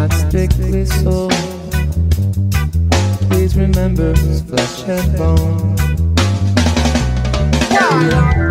not strictly so. Please remember flesh and bone. Yeah.